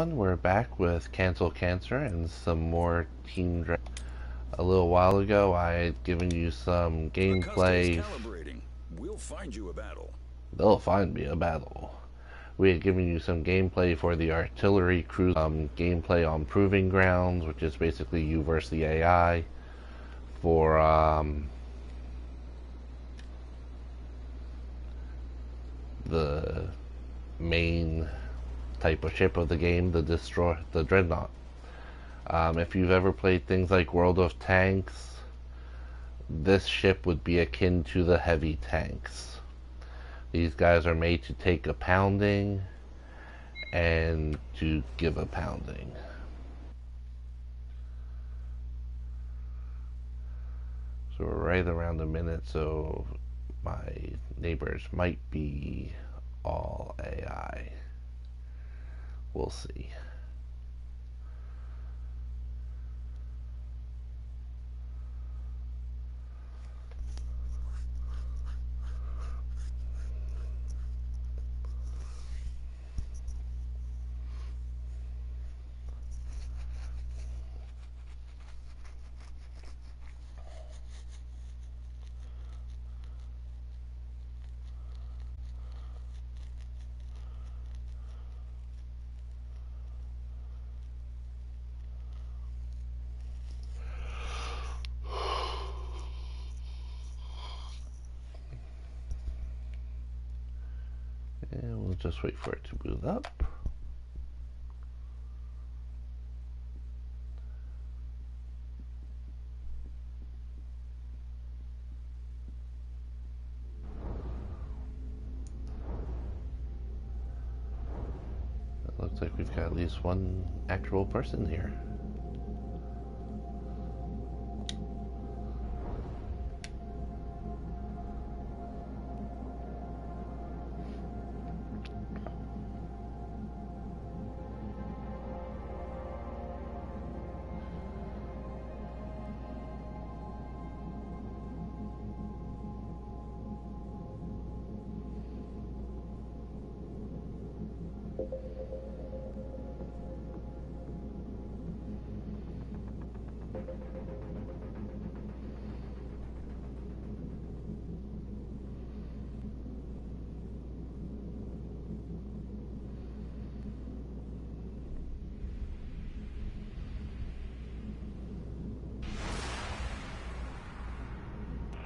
everyone, we're back with Cancel Cancer and some more Team Dragon. A little while ago, I had given you some gameplay. We'll find you a battle. They'll find me a battle. We had given you some gameplay for the artillery crew, um, gameplay on Proving Grounds, which is basically you versus the AI. For um, the main type of ship of the game, the destroy the dreadnought. Um, if you've ever played things like World of Tanks, this ship would be akin to the heavy tanks. These guys are made to take a pounding and to give a pounding. So we're right around a minute, so my neighbors might be all AI. We'll see. And we'll just wait for it to boot up. It looks like we've got at least one actual person here.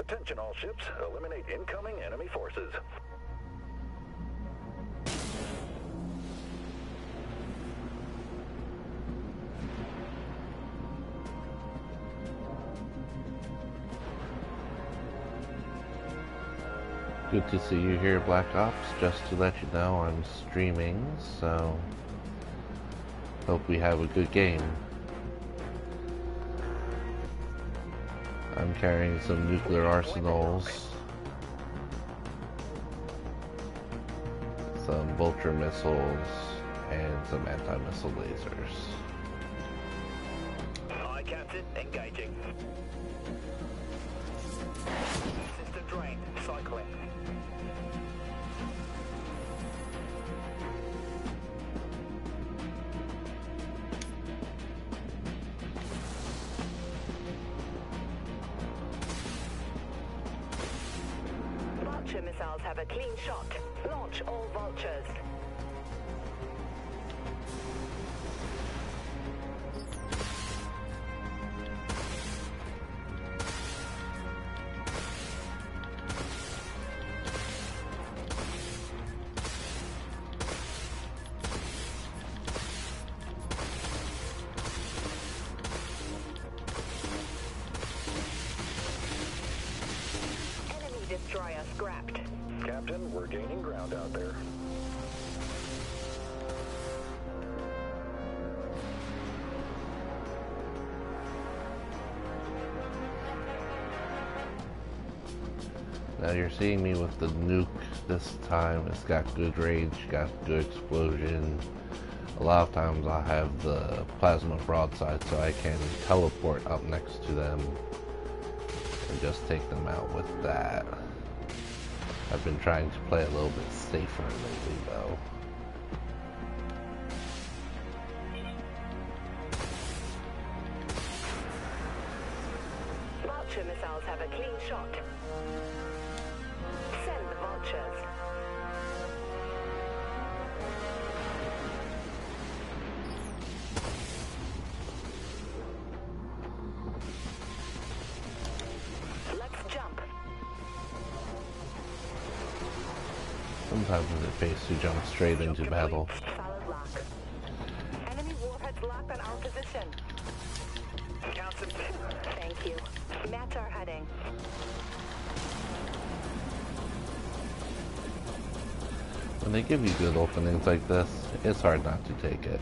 Attention all ships, eliminate incoming enemy forces. Good to see you here, Black Ops. Just to let you know, I'm streaming, so hope we have a good game. Carrying some nuclear arsenals, some vulture missiles, and some anti-missile lasers. Vulture missiles have a clean shot. Launch all vultures. Seeing me with the nuke this time. It's got good range, got good explosion. A lot of times I have the plasma broadside so I can teleport up next to them and just take them out with that. I've been trying to play a little bit safer lately though. Sometimes to jump straight into battle. Enemy warheads locked on our position. Count them. Thank you. Match our heading. When they give you good openings like this, it's hard not to take it.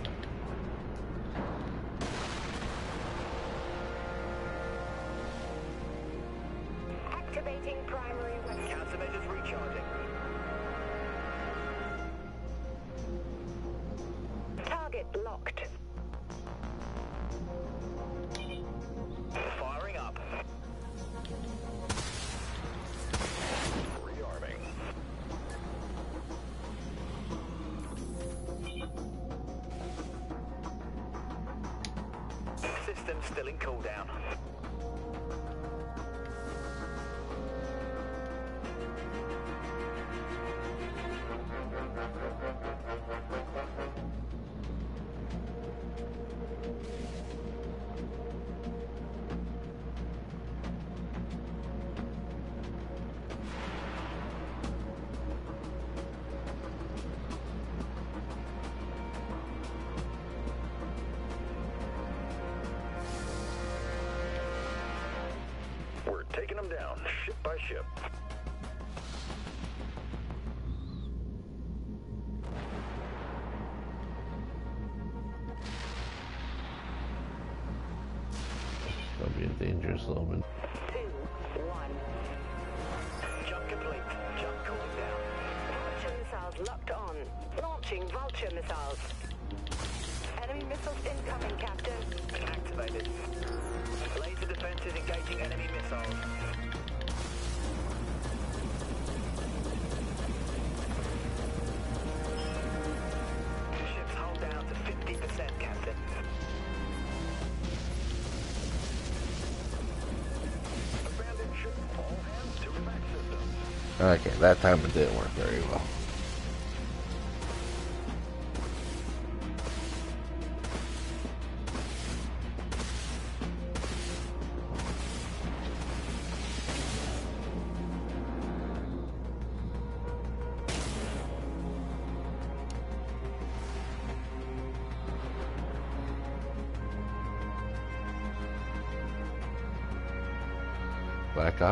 By ship. It's gonna be a dangerous moment. Okay, that time it didn't work very well.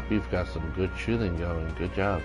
You've got some good shooting going. Good job.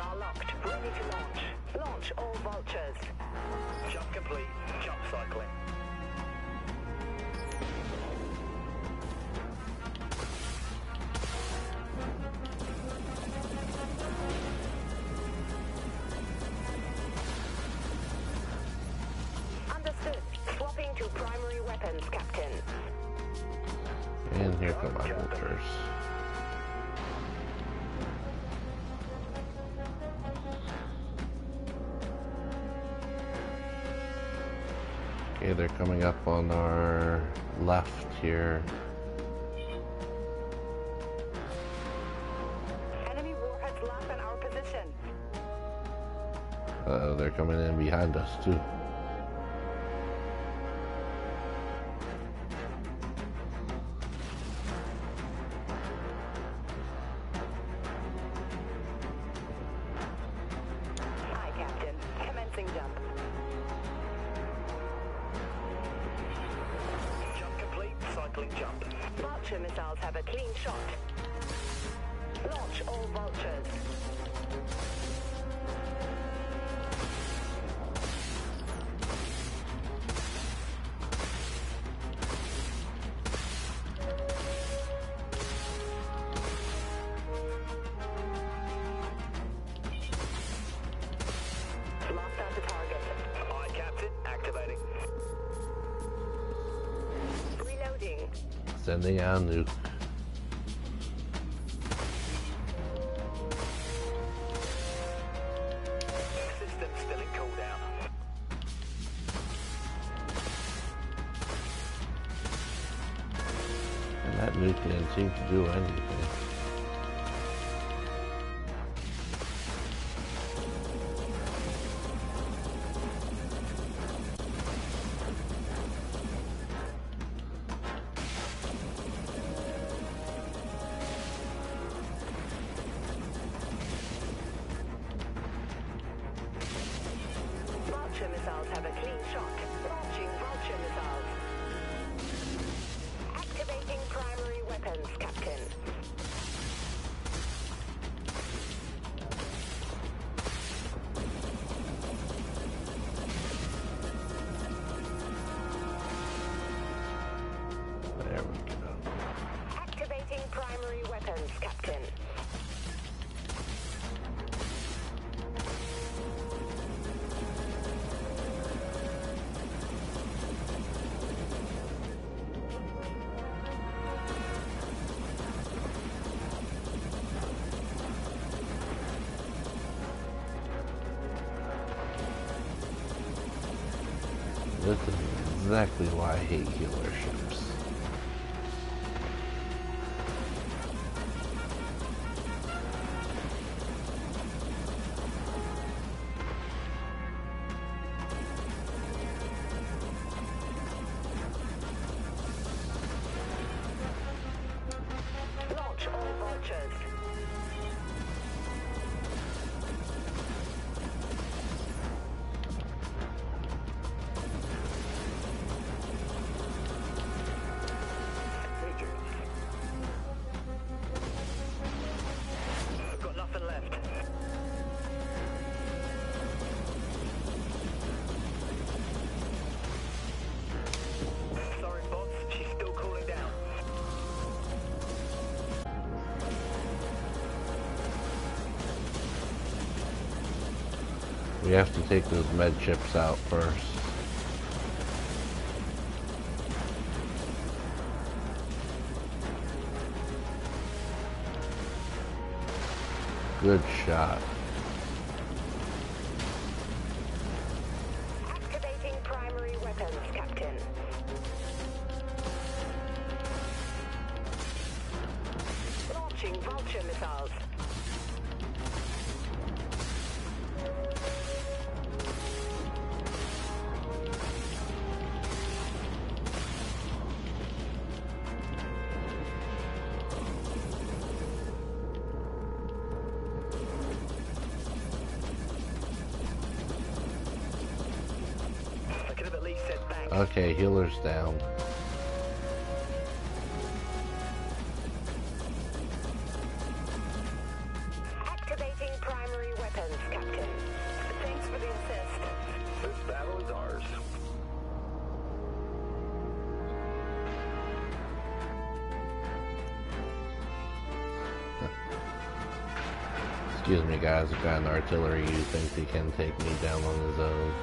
Are locked, ready to launch. Launch all vultures. Jump complete. Jump cycling. Understood. Swapping to primary weapons, Captain. And here come my vultures. Coming up on our left here. Enemy warheads locked on our position. Uh, they're coming in behind us too. Sending out a nuke. System still in cooldown. And that nuke didn't seem to do anything. Captain. Exactly why I hate healer We have to take those med chips out first. Good shot. Okay, healer's down. Activating primary weapons, Captain. Thanks for the assist. This battle is ours. Excuse me guys, I've got an artillery who thinks he can take me down on his own.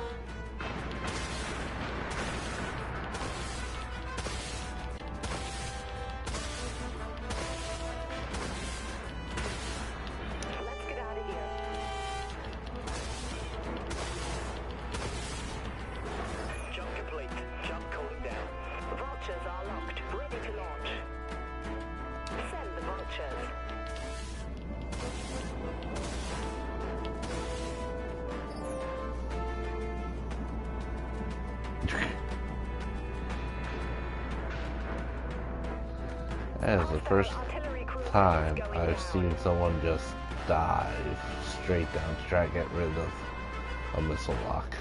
That is the first time I've seen someone just dive straight down to try to get rid of a missile lock.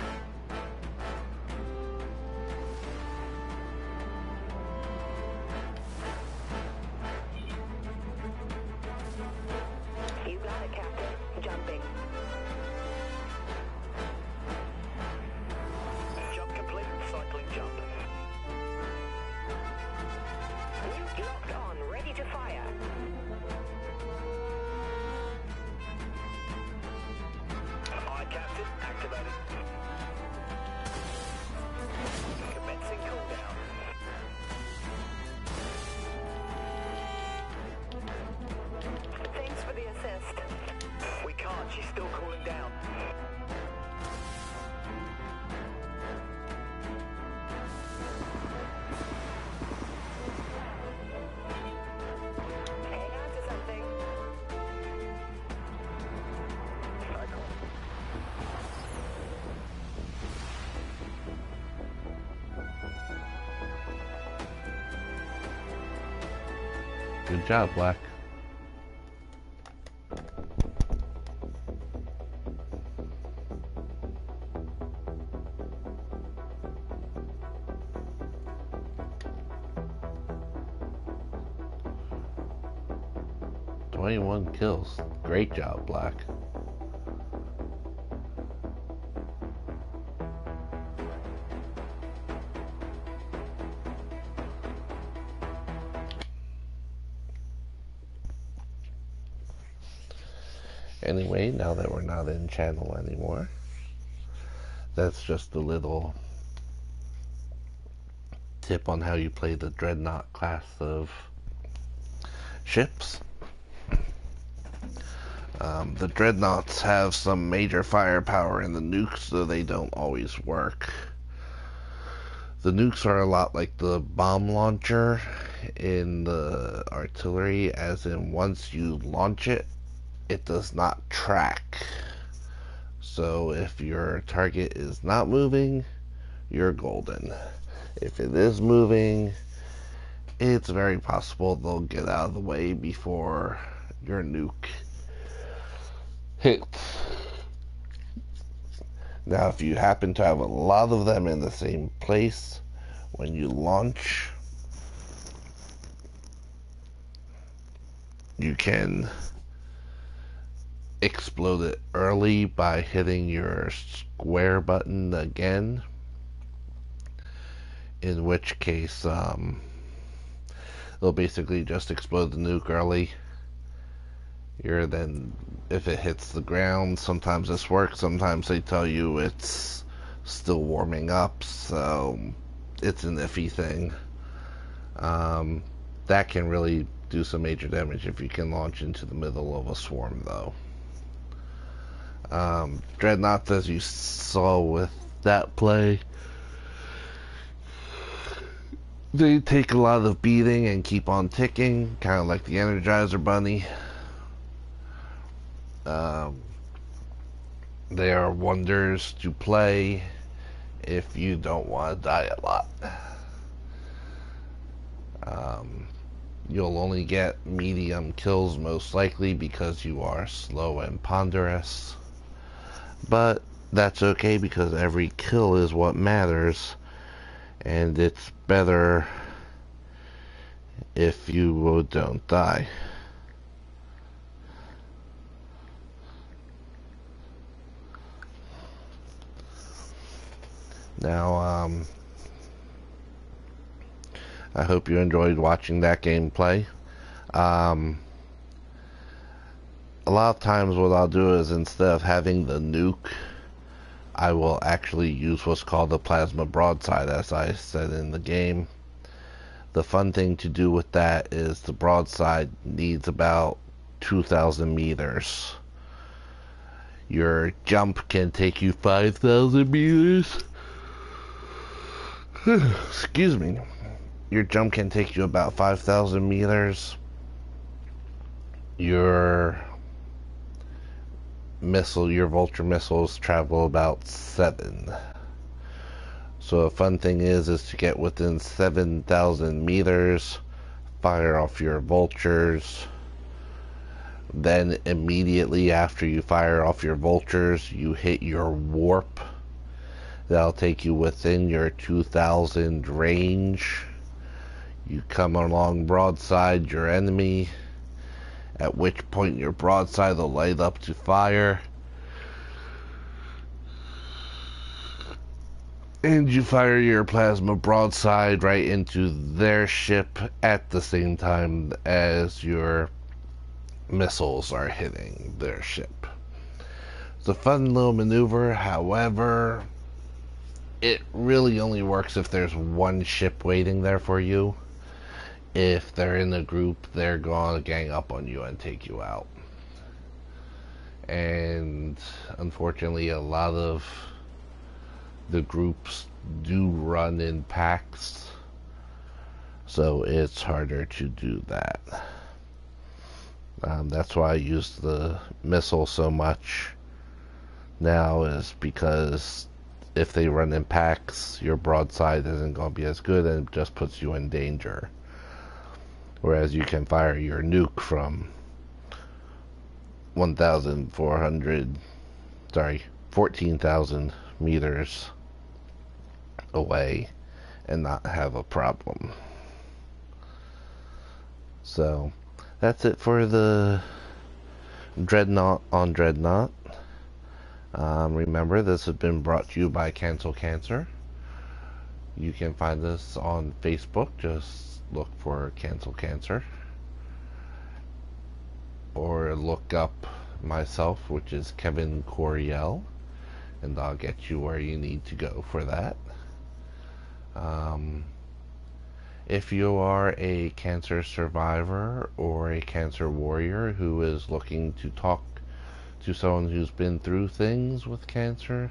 Good job, Black. Twenty-one kills. Great job, Black. Now that we're not in channel anymore, that's just a little tip on how you play the Dreadnought class of ships. Um, the Dreadnoughts have some major firepower in the nukes, so they don't always work. The nukes are a lot like the bomb launcher in the artillery, as in once you launch it, it does not track. So if your target is not moving, you're golden. If it is moving, it's very possible they'll get out of the way before your nuke hits. Now, if you happen to have a lot of them in the same place when you launch, you can explode it early by hitting your square button again. In which case, um, it'll basically just explode the nuke early. You're then, if it hits the ground, sometimes this works, sometimes they tell you it's still warming up, so it's an iffy thing. Um, that can really do some major damage if you can launch into the middle of a swarm, though. Um, Dreadnoughts, as you saw with that play, they take a lot of beating and keep on ticking, kind of like the Energizer Bunny. Um, they are wonders to play if you don't want to die a lot. Um, you'll only get medium kills most likely because you are slow and ponderous. But that's okay because every kill is what matters. And it's better if you don't die. Now, um, I hope you enjoyed watching that gameplay. Um, a lot of times what I'll do is instead of having the nuke, I will actually use what's called the plasma broadside as I said in the game. The fun thing to do with that is the broadside needs about 2,000 meters. Your jump can take you 5,000 meters. Excuse me. Your jump can take you about 5,000 meters. Your missile, your vulture missiles travel about 7. So a fun thing is, is to get within 7,000 meters, fire off your vultures. Then immediately after you fire off your vultures, you hit your warp. That'll take you within your 2,000 range. You come along broadside your enemy, at which point your broadside will light up to fire. And you fire your plasma broadside right into their ship at the same time as your missiles are hitting their ship. It's a fun little maneuver, however, it really only works if there's one ship waiting there for you. If they're in a group, they're going to gang up on you and take you out. and unfortunately, a lot of the groups do run in packs, so it's harder to do that. Um, that's why I use the missile so much now, is because if they run in packs, your broadside isn't going to be as good and it just puts you in danger. Whereas you can fire your nuke from 1,400, sorry, 14,000 meters away and not have a problem. So that's it for the Dreadnought on Dreadnought. Um, remember, this has been brought to you by Cancel Cancer. You can find us on Facebook. Just look for Cancel Cancer. Or look up myself, which is Kevin Coriel. And I'll get you where you need to go for that. Um, if you are a cancer survivor or a cancer warrior who is looking to talk to someone who's been through things with cancer,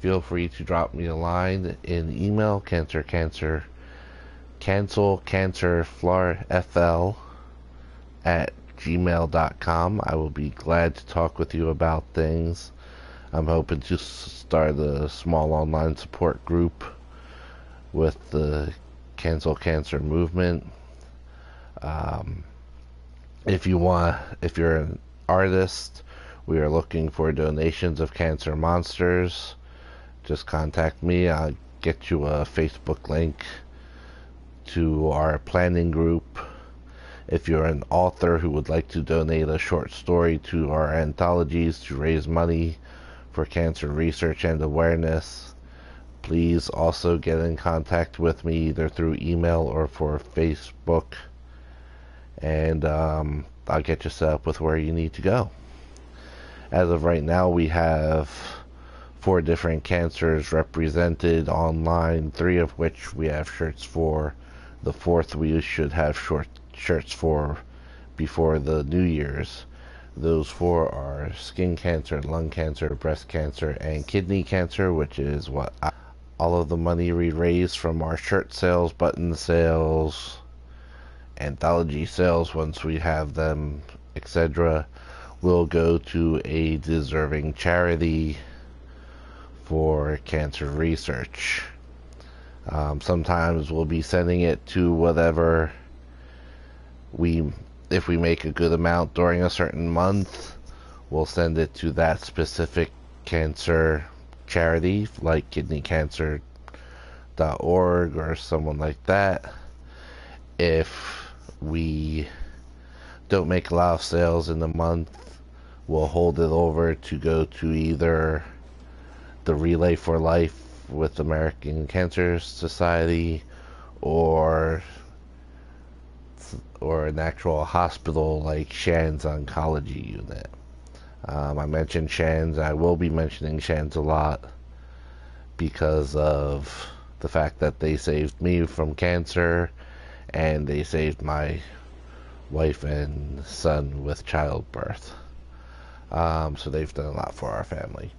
feel free to drop me a line in email cancer cancer cancel cancer fl at gmail.com. I will be glad to talk with you about things. I'm hoping to start a small online support group with the cancel cancer movement. Um, if you want, if you're an artist, we are looking for donations of cancer monsters. Just contact me. I'll get you a Facebook link to our planning group. If you're an author who would like to donate a short story to our anthologies to raise money for cancer research and awareness, please also get in contact with me either through email or for Facebook. And um, I'll get you set up with where you need to go. As of right now, we have four different cancers represented online, three of which we have shirts for. The fourth we should have short shirts for before the New Year's. Those four are skin cancer, and lung cancer, breast cancer, and kidney cancer, which is what I, all of the money we raise from our shirt sales, button sales, anthology sales once we have them, etc will go to a deserving charity for cancer research. Um, sometimes we'll be sending it to whatever we, if we make a good amount during a certain month, we'll send it to that specific cancer charity, like kidneycancer.org or someone like that. If we don't make a lot of sales in the month, we'll hold it over to go to either the Relay for Life with American Cancer Society or or an actual hospital like Shands Oncology Unit. Um, I mentioned Shands. I will be mentioning Shands a lot because of the fact that they saved me from cancer and they saved my wife and son with childbirth. Um, so they've done a lot for our family.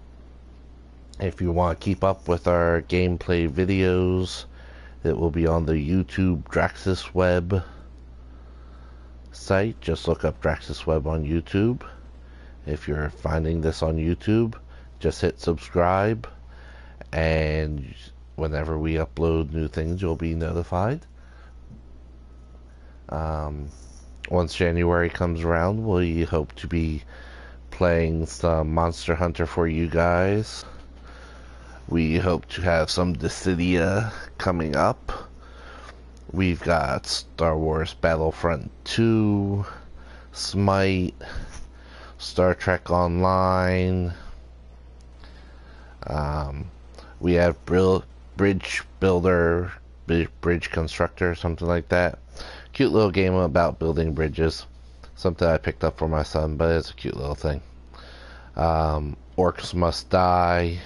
If you want to keep up with our gameplay videos, it will be on the YouTube Draxis Web site. Just look up Draxis Web on YouTube. If you're finding this on YouTube, just hit subscribe, and whenever we upload new things, you'll be notified. Um, once January comes around, we hope to be playing some Monster Hunter for you guys. We hope to have some Dissidia coming up. We've got Star Wars Battlefront 2, Smite, Star Trek Online. Um, we have Bridge Builder, Bridge Constructor, something like that. Cute little game about building bridges something I picked up for my son, but it's a cute little thing. Um, Orcs Must Die,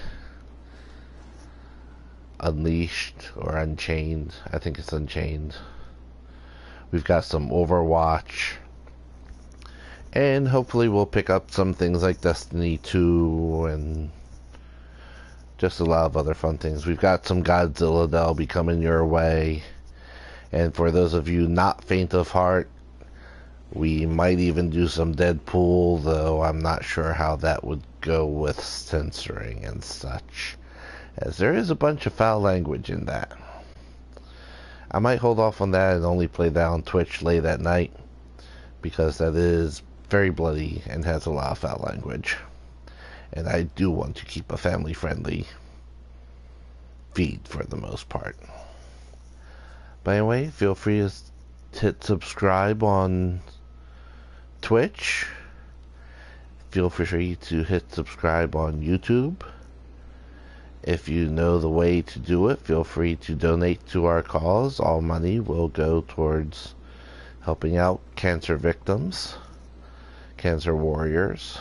Unleashed or Unchained. I think it's Unchained. We've got some Overwatch. And hopefully we'll pick up some things like Destiny 2 and just a lot of other fun things. We've got some Godzilla that'll be coming your way. And for those of you not faint of heart, we might even do some Deadpool, though I'm not sure how that would go with censoring and such, as there is a bunch of foul language in that. I might hold off on that and only play that on Twitch late at night, because that is very bloody and has a lot of foul language. And I do want to keep a family friendly feed for the most part. But anyway, feel free to hit subscribe on Twitch. Feel free to hit subscribe on YouTube. If you know the way to do it, feel free to donate to our cause. All money will go towards helping out cancer victims, cancer warriors,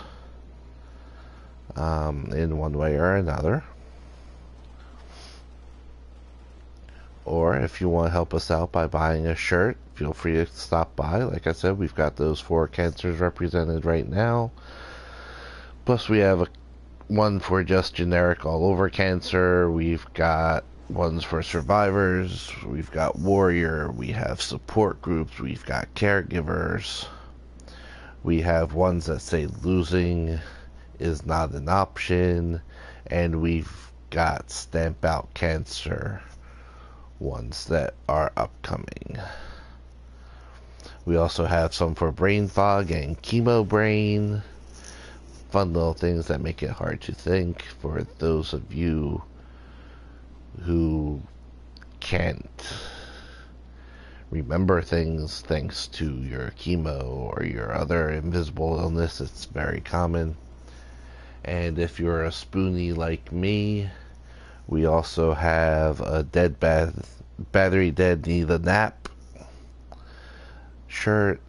um, in one way or another. Or if you want to help us out by buying a shirt, feel free to stop by. Like I said, we've got those four cancers represented right now. Plus, we have a, one for just generic all over cancer. We've got ones for survivors. We've got warrior. We have support groups. We've got caregivers. We have ones that say losing is not an option. And we've got stamp out cancer ones that are upcoming. We also have some for brain fog and chemo brain. Fun little things that make it hard to think for those of you who can't remember things thanks to your chemo or your other invisible illness. It's very common. And if you're a spoonie like me, we also have a dead bath, battery dead need a nap shirt,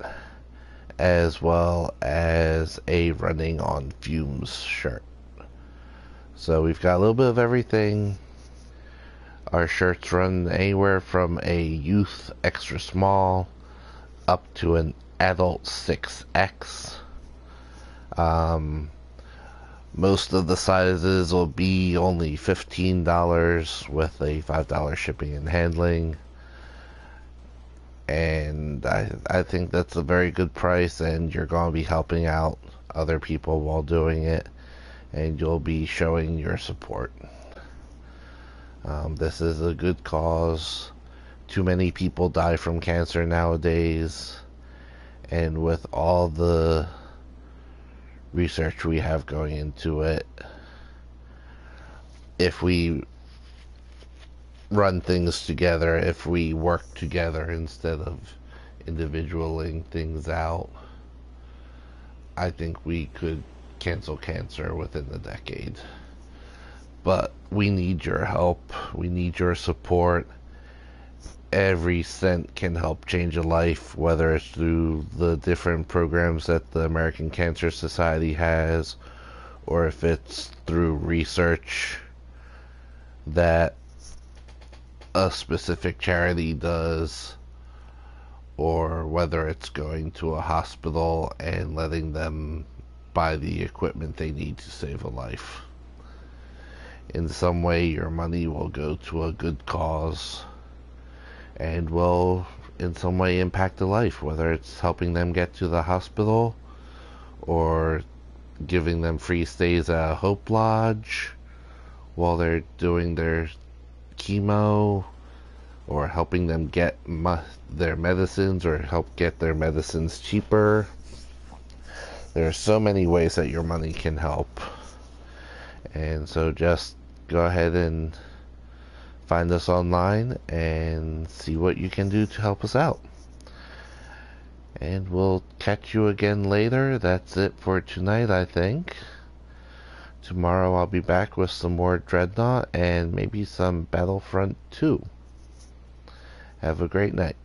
as well as a running on fumes shirt. So we've got a little bit of everything. Our shirts run anywhere from a youth extra small up to an adult 6X. Um, most of the sizes will be only $15 with a $5 shipping and handling. And I, I think that's a very good price, and you're going to be helping out other people while doing it, and you'll be showing your support. Um, this is a good cause. Too many people die from cancer nowadays, and with all the research we have going into it, if we run things together, if we work together instead of individualing things out, I think we could cancel cancer within the decade. But we need your help, we need your support every cent can help change a life, whether it's through the different programs that the American Cancer Society has, or if it's through research that a specific charity does, or whether it's going to a hospital and letting them buy the equipment they need to save a life. In some way, your money will go to a good cause and will in some way impact a life, whether it's helping them get to the hospital or giving them free stays at a Hope Lodge while they're doing their chemo or helping them get their medicines or help get their medicines cheaper. There are so many ways that your money can help. And so just go ahead and find us online and see what you can do to help us out. And we'll catch you again later. That's it for tonight, I think. Tomorrow I'll be back with some more Dreadnought and maybe some Battlefront 2. Have a great night.